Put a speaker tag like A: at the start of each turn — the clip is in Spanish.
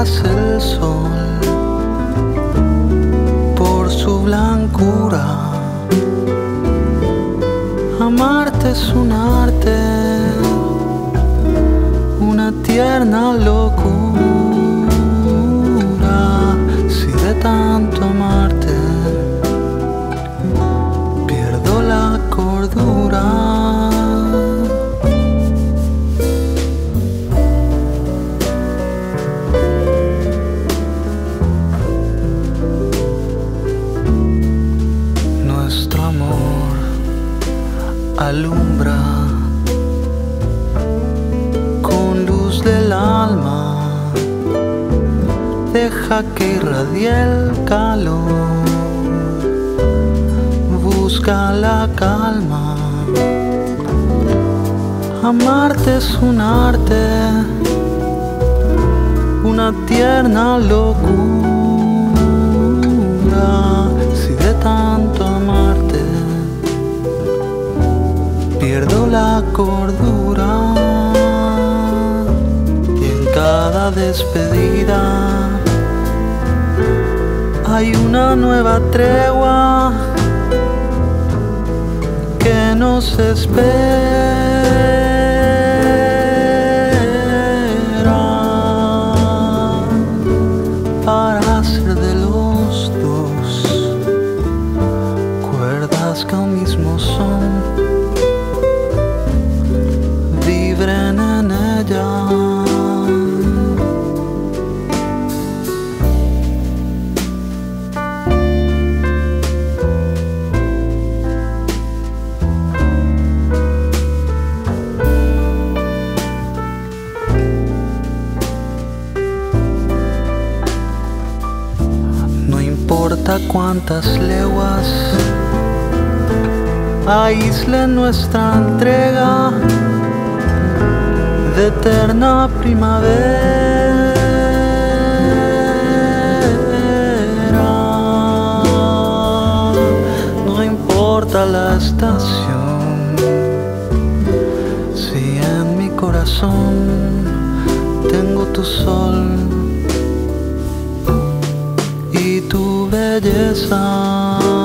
A: nace el sol por su blancura. Amarte es un arte, una tierna locura. Si de tanto amarte pierdo la cordura. Alumbra con luz del alma, deja que irradie el calor, busca la calma. Amarte es un arte, una tierna locura. Cordura y en cada despedida hay una nueva tregua que nos espera para hacer de los dos. Cuerdas que un mismo son importa cuántas leguas aíslen nuestra entrega de eterna primavera. No importa la estación, si en mi corazón tengo tu sol tu belleza.